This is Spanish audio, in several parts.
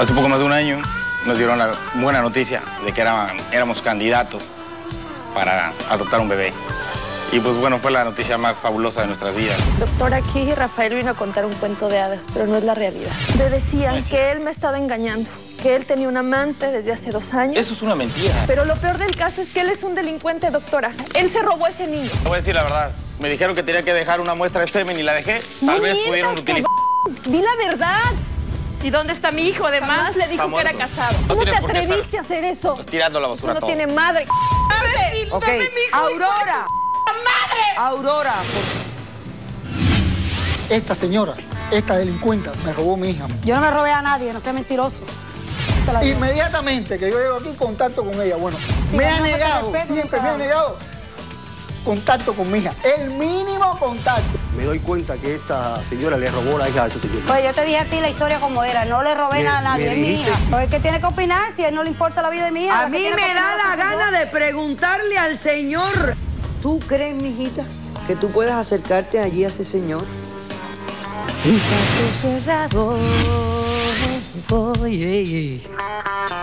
Hace poco más de un año nos dieron la buena noticia de que éramos candidatos para adoptar un bebé. Y pues bueno, fue la noticia más fabulosa de nuestras vidas. Doctor, aquí Rafael vino a contar un cuento de hadas, pero no es la realidad. Le decían que él me estaba engañando, que él tenía un amante desde hace dos años. Eso es una mentira. Pero lo peor del caso es que él es un delincuente, doctora. Él se robó a ese niño. Te voy a decir la verdad. Me dijeron que tenía que dejar una muestra de semen y la dejé. Tal vez pudieron utilizar... Di la verdad. ¿Y dónde está mi hijo? Además, le dijo que era casado. ¿Cómo te atreviste a hacer eso? Estás tirando la basura no tiene madre. Ok, Aurora. ¡Madre! Aurora. Esta señora, esta delincuente, me robó mi hija. Yo no me robé a nadie, no sea mentiroso. Inmediatamente que yo llego aquí, contacto con ella. Bueno, me ha negado, siempre me ha negado contacto con mi hija. El mínimo contacto. Me doy cuenta que esta señora le robó la hija a ese señor. Pues yo te dije a ti la historia como era. No le robé nada a nadie, es mi hija. Pues es que tiene que opinar si a él no le importa la vida de mi hija. A mí me da la gana de preguntarle al señor. ¿Tú crees, mijita, que tú puedas acercarte allí a ese señor? cerrado. Oye,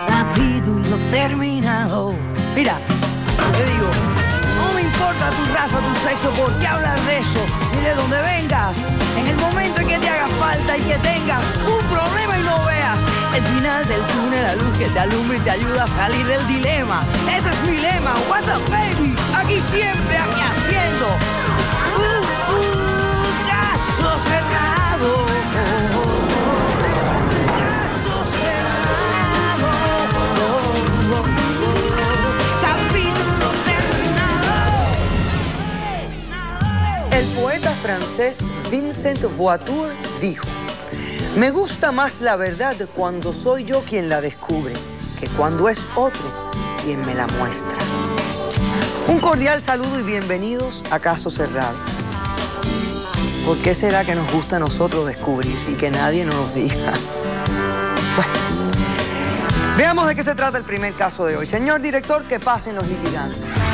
capítulo terminado. Mira, te digo, tu raza, tu sexo, por qué hablas de eso, ni de dónde vengas. En el momento en que te haga falta y que tengas un problema y no veas el final del túnel, la luz que te alumbra y te ayuda a salir del dilema. Ese es mi lema. What's baby? Aquí siempre, aquí haciendo francés Vincent Voiture dijo, me gusta más la verdad cuando soy yo quien la descubre que cuando es otro quien me la muestra. Un cordial saludo y bienvenidos a Caso Cerrado. ¿Por qué será que nos gusta a nosotros descubrir y que nadie nos diga? Bueno, veamos de qué se trata el primer caso de hoy. Señor director, que pasen los litigantes.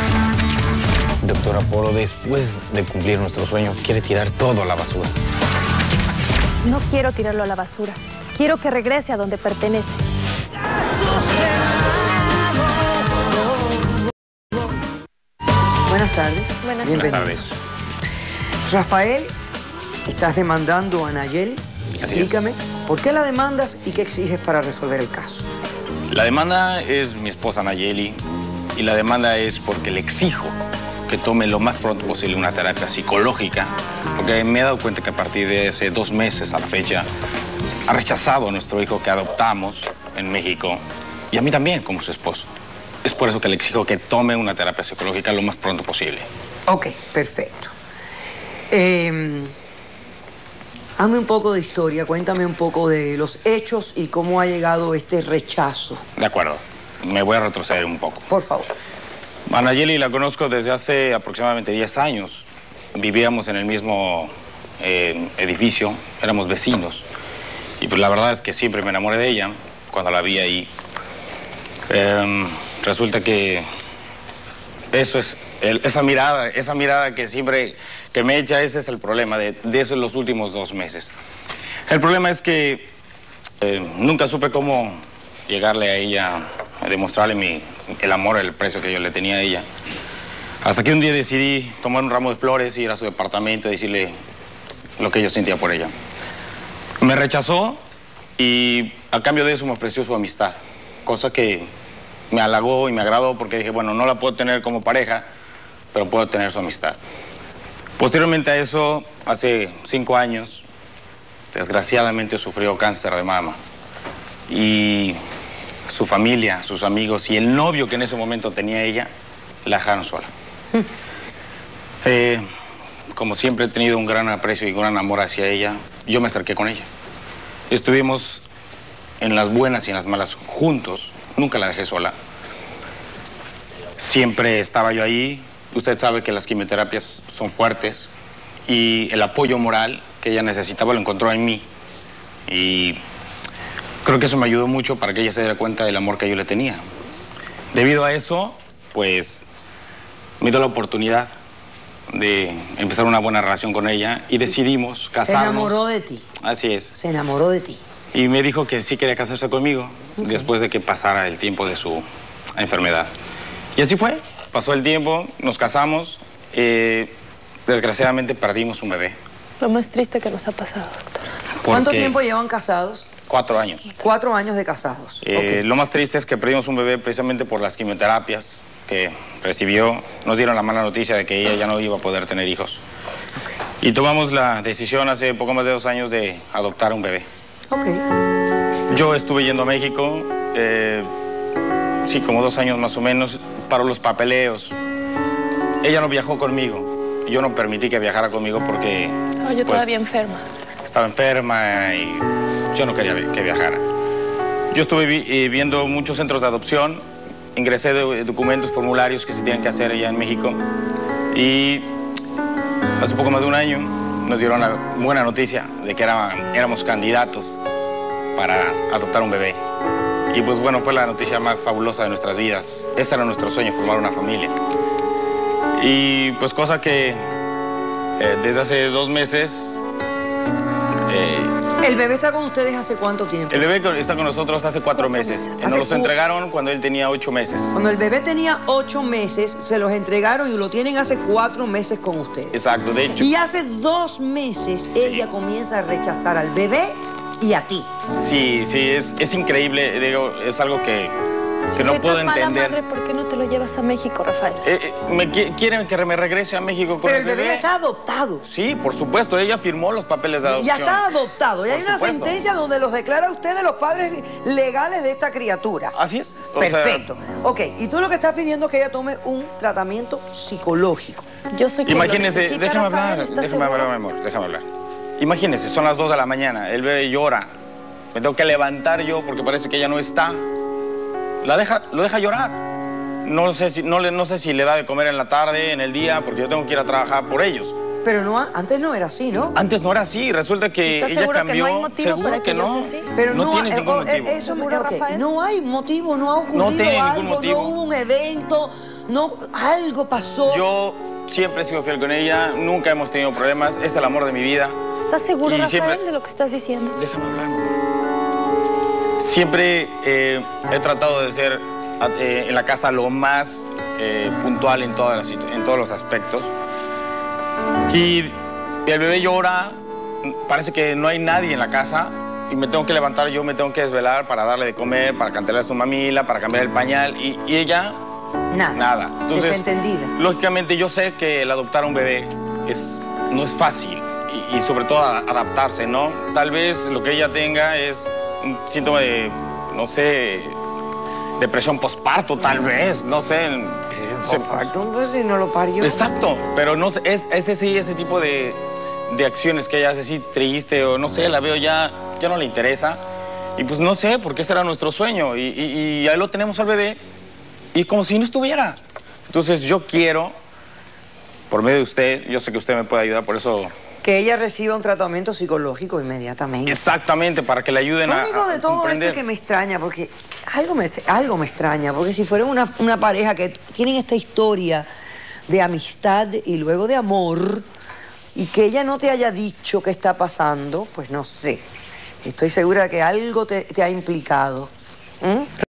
Doctor Apolo, después de cumplir nuestro sueño, quiere tirar todo a la basura. No quiero tirarlo a la basura. Quiero que regrese a donde pertenece. Buenas tardes. Buenas Buenas Bienvenidos. tardes. Rafael, estás demandando a Nayeli. Así Explícame, ¿por qué la demandas y qué exiges para resolver el caso? La demanda es mi esposa Nayeli y la demanda es porque le exijo que tome lo más pronto posible una terapia psicológica, porque me he dado cuenta que a partir de hace dos meses a la fecha ha rechazado a nuestro hijo que adoptamos en México y a mí también como su esposo. Es por eso que le exijo que tome una terapia psicológica lo más pronto posible. Ok, perfecto. Eh, hazme un poco de historia, cuéntame un poco de los hechos y cómo ha llegado este rechazo. De acuerdo, me voy a retroceder un poco. Por favor. A Nayeli la conozco desde hace aproximadamente 10 años. Vivíamos en el mismo eh, edificio, éramos vecinos. Y pues la verdad es que siempre me enamoré de ella cuando la vi ahí. Em, resulta que eso es, esa mirada, esa mirada que siempre que me echa, ese es el problema de, de eso en los últimos dos meses. El problema es que eh, nunca supe cómo llegarle a ella, a demostrarle mi, el amor, el precio que yo le tenía a ella. Hasta que un día decidí tomar un ramo de flores, ir a su departamento y decirle lo que yo sentía por ella. Me rechazó y a cambio de eso me ofreció su amistad, cosa que me halagó y me agradó porque dije, bueno, no la puedo tener como pareja, pero puedo tener su amistad. Posteriormente a eso, hace cinco años, desgraciadamente sufrió cáncer de mama. Y su familia, sus amigos y el novio que en ese momento tenía ella, la dejaron sola. Eh, como siempre he tenido un gran aprecio y un gran amor hacia ella, yo me acerqué con ella. Estuvimos en las buenas y en las malas juntos, nunca la dejé sola. Siempre estaba yo ahí. Usted sabe que las quimioterapias son fuertes y el apoyo moral que ella necesitaba lo encontró en mí. Y creo que eso me ayudó mucho para que ella se diera cuenta del amor que yo le tenía. Debido a eso, pues me dio la oportunidad de empezar una buena relación con ella y decidimos Se casarnos. enamoró de ti. Así es. Se enamoró de ti. Y me dijo que sí quería casarse conmigo después de que pasara el tiempo de su enfermedad. Y así fue. Pasó el tiempo, nos casamos. Eh, desgraciadamente perdimos un bebé. Lo más triste que nos ha pasado, doctor. ¿Cuánto tiempo llevan casados? Cuatro años. Cuatro años de casados. Eh, Ok. Lo más triste es que perdimos un bebé precisamente por las quimioterapias que recibió. Nos dieron la mala noticia de que ella ya no iba a poder tener hijos. Y tomamos la decisión hace poco más de dos años de adoptar un bebé. Ok. Yo estuve yendo a México, eh, sí, como dos años más o menos, para los papeleos. Ella no viajó conmigo. Yo no permití que viajara conmigo porque Estaba yo pues, todavía enferma. estaba enferma y yo no quería que viajara. Yo estuve vi- eh, viendo muchos centros de adopción, ingresé de- documentos, formularios que se tienen que hacer allá en México y hace poco más de un año nos dieron la buena noticia de que éramos candidatos para adoptar un bebé. Y pues bueno, fue la noticia más fabulosa de nuestras vidas. Ese era nuestro sueño, formar una familia. Y pues cosa que eh, desde hace dos meses eh, ¿El bebé está con ustedes hace cuánto tiempo? el bebé está con nosotros hace cuatro meses. Nos los entregaron cuando él tenía ocho meses. Cuando el bebé tenía ocho meses, se los entregaron y lo tienen hace cuatro meses con ustedes. Exacto, de hecho. Y hace dos meses ella comienza a rechazar al bebé y a ti. Sí, sí, es, es increíble. Digo, es algo que, que no puedo entender. madre, ¿por qué no te lo llevas a México, Rafael? Eh, eh, me qui- quieren que me regrese a México con Pero el el bebé bebé. está adoptado. Sí, por supuesto. Ella firmó los papeles de adopción. Ya está adoptado. Y hay una supuesto. sentencia donde los declara usted de los padres legales de esta criatura. Así es. O sea, Perfecto. ok, y tú lo que estás pidiendo es que ella tome un tratamiento psicológico. Yo soy Imagínese, necesita, déjame Rafael, hablar, ¿estás déjame seguro? hablar, mi amor, déjame hablar. Imagínese, son las 2 de la mañana, el bebé llora. Me tengo que levantar yo porque parece que ella no está. La deja, lo deja llorar. No sé, si, no, le, no sé si le da de comer en la tarde, en el día, porque yo tengo que ir a trabajar por ellos. Pero no, antes no era así, ¿no? Antes no era así, resulta que ¿Estás ella que no cambió. hay motivo seguro para que no. así? Pero no, tienes eh, ningún oh, eh, motivo. eso me- ¿Seguro, ok, Rafael? no hay motivo, no ha ocurrido tiene ningún algo, motivo. no hubo un evento, no algo pasó. Yo siempre he sido fiel con ella, nunca hemos tenido problemas, es el amor de mi vida. ¿Estás seguro, Y Rafael, siempre- de lo que estás diciendo? Déjame hablar. Siempre eh, he tratado de ser a- eh, en la casa lo más eh, puntual en, todas las en todos los aspectos. Y el bebé llora, parece que no hay nadie en la casa y me tengo que levantar yo, me tengo que desvelar para darle de comer, para cantarle a su mamila, para cambiar el pañal y, y ella nada. nada. Entonces, Desentendida. Lógicamente yo sé que el adoptar un bebé es, no es fácil y, y sobre todo a- adaptarse, ¿no? Tal vez lo que ella tenga es un síntoma de, no sé, depresión postparto, tal vez, no sé. Comparto, pues, si no lo parió. Exacto, pero no sé, es ese sí, ese tipo de, de acciones que ella hace así triste o no sé, la veo ya, ya no le interesa. Y pues no sé, porque ese era nuestro sueño y, y, y ahí lo tenemos al bebé y como si no estuviera. Entonces yo quiero, por medio de usted, yo sé que usted me puede ayudar, por eso Que ella reciba un tratamiento psicológico inmediatamente. exactamente, para que le ayuden Lo a, único a de todo comprender. esto que me extraña, porque algo me, algo me extraña, porque si fuera una, una pareja que tienen esta historia de amistad y luego de amor, y que ella no te haya dicho qué está pasando, pues no sé. Estoy segura que algo te, te ha implicado. ¿Mm?